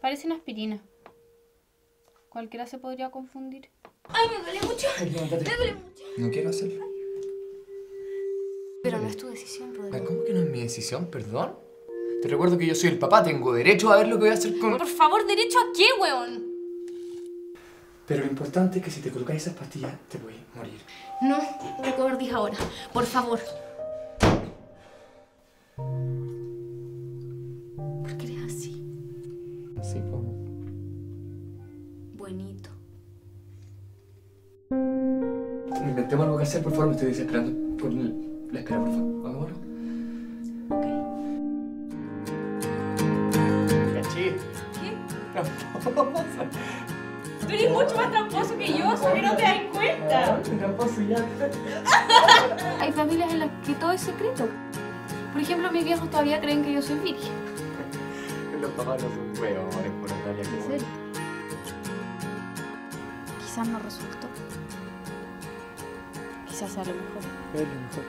Parecen aspirina. Cualquiera se podría confundir. Ay, me duele mucho. Me duele mucho. No quiero hacerlo. Pero no es tu decisión, Ay, Rodrigo. ¿Cómo que no es mi decisión? ¿Perdón? Te recuerdo que yo soy el papá, tengo derecho a ver lo que voy a hacer con... Por favor, ¿derecho a qué, weón? Pero lo importante es que si te colocáis esas pastillas, te voy a morir. No, recordis ahora. Por favor. ¿Por qué eres así? Así como... Buenito. Intentemos algo que hacer, por favor, me estoy desesperando con el- la espera, por favor. Hagámoslo. Ok. Cachí. ¿Qué? Tramposa. Tú eres mucho más tramposo que yo, solo que no te das cuenta. Tramposo ya. Hay familias en las que todo es secreto. Por ejemplo, mis viejos todavía creen que yo soy virgen. Los papás no son huevones por Natalia. ¿En serio? Quizás no resultó. Quizás sea lo mejor. Es lo mejor.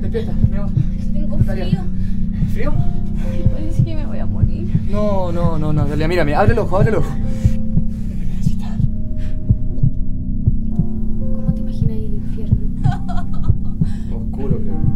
Despierta, mi amor. Tengo frío. ¿Frío? Parece que me voy a morir. No, no, no, Natalia, mírame, abre el ojo, abre el ojo. loucura, Gabriel.